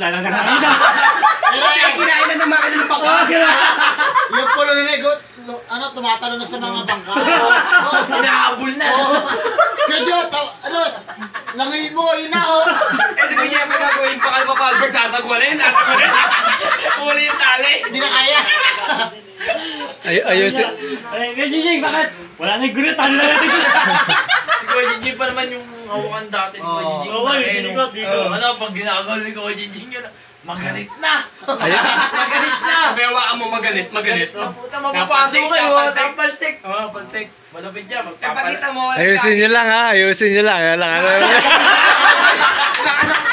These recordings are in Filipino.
wala na nakakita. Kaya kinain na ng ng bangka. Yung pulo ni Nego, lu- ano, tumatalo na sa mga bangka. Hinahabol na. Kaya ta- ano, langoyin mo, yun na, oh. Eh, si Kuya, pag gagawin pa ka pa Albert, sasagwalin. Uli yung tali. Hindi na kaya. Ay, ayusin. Ay, Kuya Jing, bakit? Wala na yung gulo, talo na natin siya. Si Kuya Jinjing pa naman yung hawakan dati ni Kuya Oo. Jinjing. Oo, yung Eh, tinikot, tinikot. oo, Ano, pag ginagawa ni Kuya Jinjing yun, magalit na. Magalit na. May hawakan mo magalit, magalit. Puta, mapapasok kayo. Tapaltik. Oo, paltik. Malapit dyan. Eh, pakita mo. ayusin nyo lang ha. Ayusin nyo lang. Ka na.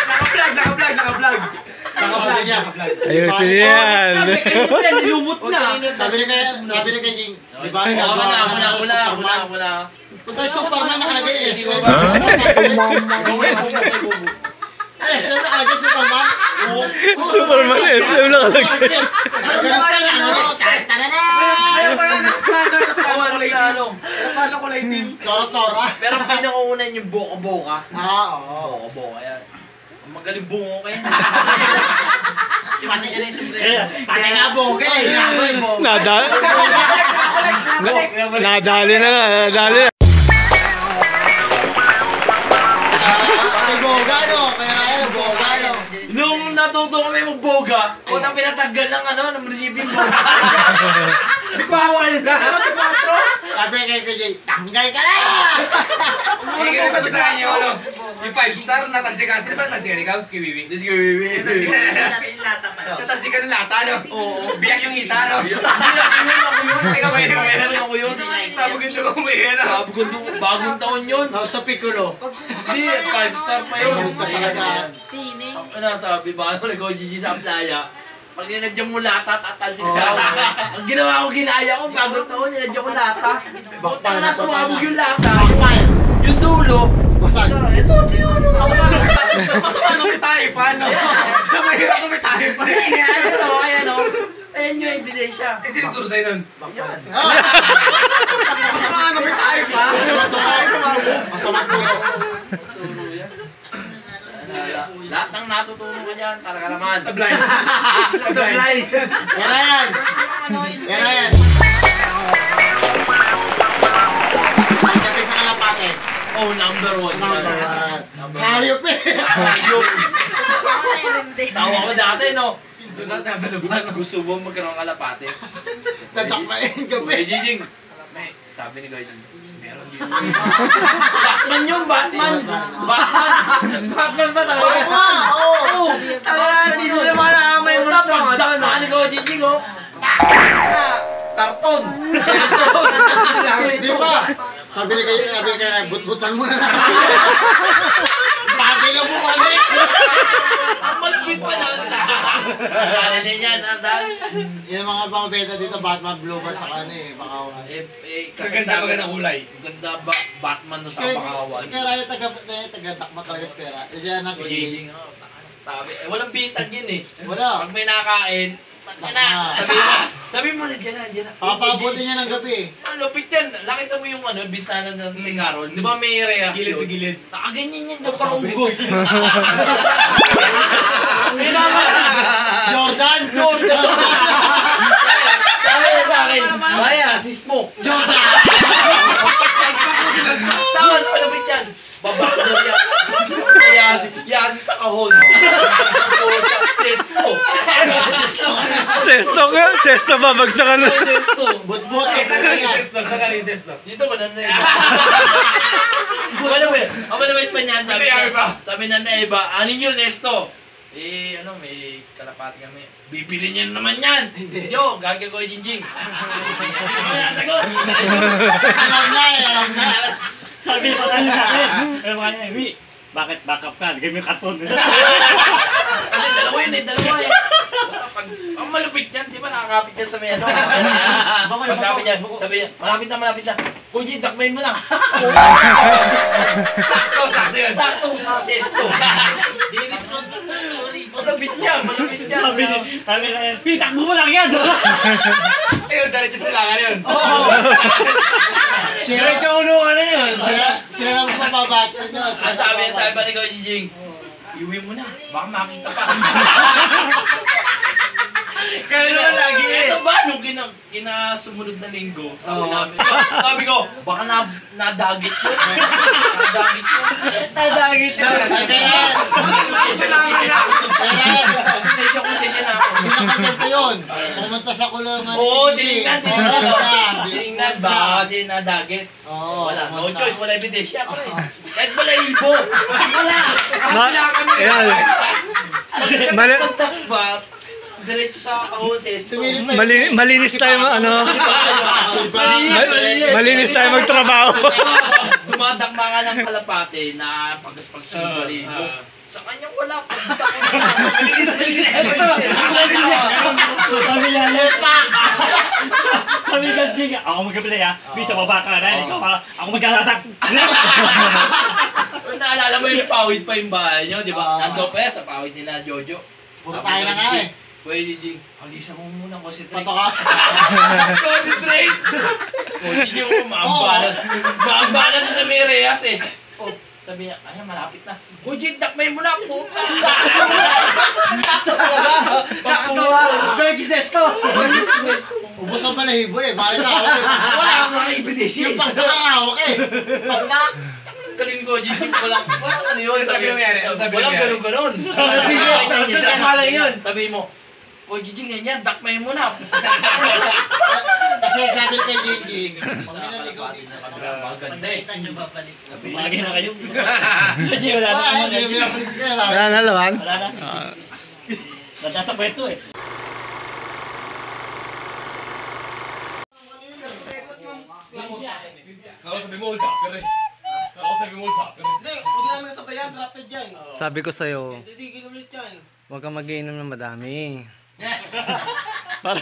Naka-vlog, naka-vlog, naka-vlog. Sabi niya. Ayusin nyo yan. Nilumot na. Sabi niya kaya, sabi niya kay Jing, di ba? Wala, wala, wala, wala. Punta yung Superman nakalagay S. Eh, nakalagay Superman? Superman SM nakalagay. Ganun pa lang, ano, tanana! Ayaw pa na nagplano, Oo, nagplano ko ko lady. Tora-tora. Pero pinakaunan yung boka-boka. Ah, oo. Boka-boka yan. Ang Magaling bungo kayo. Pati yan yung simple. Pati nga eh. Yung boga. Nadali. Nadali na nga. Nadali na. Pati boga, no? Kaya na yan, boga, no? Nung natuto kami magboga, unang pinatanggal ng ano, ng yung boga. Bawal na. Ano, di kwatro? Sabi kay KJ, tanggal ka na! Eh, ganito ko sa inyo, ano. Yung 5 star, natalsikan. Sino ba natalsikan? Ikaw, si Bibi? Let's go, baby. Natalsikan ng lata, no? Oo. Biyak yung hita, no? Hindi, ako yun, ako yun. Ikaw ba yun? Ikaw? Ako yun. Sabog yung dugo mo yun, ano? Bagong, bagong taon yun. No, sa Piccolo. Hindi, five star pa yun. Star talaga. Ano sabi ba? Ano nag-OGG sa playa? Pag ninadyan mo lata, tatalsik ka. Ang ginawa ko, ginaya ko, bagong taon, ninadyan ko lata. Bakta na sumabog yung lata. Yung dulo. Ito, ito, yung ano. Masama nung tayo, paano? Mahirap nung tayo pa rin. Ayan o, ayan o. Ayan yung ebidensya. Eh, sino turo sa'yo nun? Yan. Masama nung tayo pa. Masama to. Masama to. Lahat ng natutunan ko dyan, talaga naman. Sa blind. Sa blind. Yan na yan. Yan na yan. Oh, number one. Number one. Hayop eh. Tawa ko dati, no? Sunod na balaban. Gusto mo magkaroon ng kalapate? Nadakmain Kuya gabi. Jijing, may sabi ni Jijing, meron dito. Batman yun, Batman! Batman! Batman ba talaga? Oo! Tara, hindi mo naman naamay mo sa mga Pagdakma ni Kuya Jijing, oh! Karton! Di ba? Sabi ni kayo, sabi ni kayo, but-butan mo na na. Bagay na bumalik. Ang malapit pa na! Dali din yan, dali. Yan ang mga pangabenta dito, Batman Bloomer sa kanya eh. Baka Eh, eh, Kasi kasi sabi maganda kulay. Ganda ba, Batman na sa bakawan. si Kera yung taga, taga takma talaga si Kera. Eh siya na si Jijing, oh, sabi, eh, walang bitag yun eh. Wala. Pag may nakain, na, sabi mo, sabi mo na, dyan na, dyan na. Papabuti niya ng gabi. Ang lupit yan. Nakita mo yung ano, bintana ng Tingarol. Di ba may reaction? Gilid sa gilid. Nakaganyan yan. Parang unggoy. May naman. Jordan! Jordan. Sabi niya sa akin, Maya, assist mo. Jordan! Tapos malupit yan. Baba ko daw yan. Yasi, yasi sa kahon. Sesto. Sesto ka? Sesto babagsakan na. Sesto. But-but Eh, eh, sa galing talaga. sesto, sa galing sesto. Dito ba na na Malapit. Ang pa niyan. Sabi, Hindi, ano ba? sabi na na iba, anin nyo sesto? Eh, ano, may kalapati kami. Bibili niyo naman yan. Hindi. Yo, gagawin ko yung jinjing. Mo nasagot. Alam na eh, alam na. Sabi sa akin. Ano ba kanya, Emi? Bakit backup ka? Game yung karton. Kasi dalawa yun eh, dalawa eh. Pag, ang malupit yan, di ba nakakapit yan sa may ano? Pagkapit yan, sabi niya, malapit na, malapit na. Kuya, takmain mo na. Sakto, sakto yun. Sakto sa sesto. Dinis mo. Malapit yan, malapit yan. Sabi ni, sabi ni, Emi, takbo mo lang yan. Ayun, diretso sa langan yun. Sila ulo ka na yun. Sila, sila lang mababatcher nyo. Ang sabi, sabi pa ni Kuya Jijing, iuwi mo na. Baka makita pa. Kaya naman lagi eh. Ito ba, nung kina, kinasumunod na linggo, sabi Oo. namin, sabi ko, baka na, nadagit yun. nadagit yun. Nadagit na. Kaya, kaya, Sesya ko, sesya na ako. hindi naman ganito yun. Pumunta sa kulungan. Oo, tinignan, tinignan. tinignan. Ba kasi nadagit? Oo, Wala, no pumunta. choice, wala ebidensya ko eh. Kahit wala ibo, wala. Ma- Ayan. Mali, Pagtakba, diretso sa kahon sa esto. Mali, malinis tayo ma- ano. Silpa. Ma- malinis tayo magtrabaho. Dumadakma ka ng kalapate na pagkaspag sa balibo. Sa kanya wala. Malinis na Sabi niya, Lepa! Sabi ka, Jing, ako mag-play ah. Bisa, baba ka na. Ikaw ha, ako mag-alatak. Naalala mo yung pawid pa yung bahay nyo, di ba? Oo. Nando pa yan sa pawid nila, Jojo. Puro tayo na nga eh. Kuya Gigi, alisa mo muna, concentrate. Pato ka. Concentrate! Gigi, oh, maambalan. Maambalan sa may reyas eh. Oh, sabi niya, ay, malapit na. Gigi, dakmay mo na, puta. Sakto na. Sakto talaga. Sakto ba? Greg Sesto! Ubus ang balahibo eh. Bakit na ako eh. Wala kang mga ebidensya. Yung pagkakahawak eh. Pagka. Galing ko, Gigi, walang, walang ano yun. Sabi mo yan? Ano sabi mo Walang yan? ganun-ganun. Sabi. Sabi mo, Kuya Gigi, ganyan, dakmay mo na. Kasi sabi kay Gigi, pag minaligaw dito. Maganda eh. Sabi Umagi na kayo. Jing, wala na. Wala, naman hindi na ka lang. Wala na laman. Wala na. Nandasa sa kwento eh. Kakausapin mo, tapper eh. Kakausapin mo, tapper eh. Hindi, huwag namin sabayan, drafted dyan. Sabi ko sa'yo, huwag kang magiinom ng madami. Parang...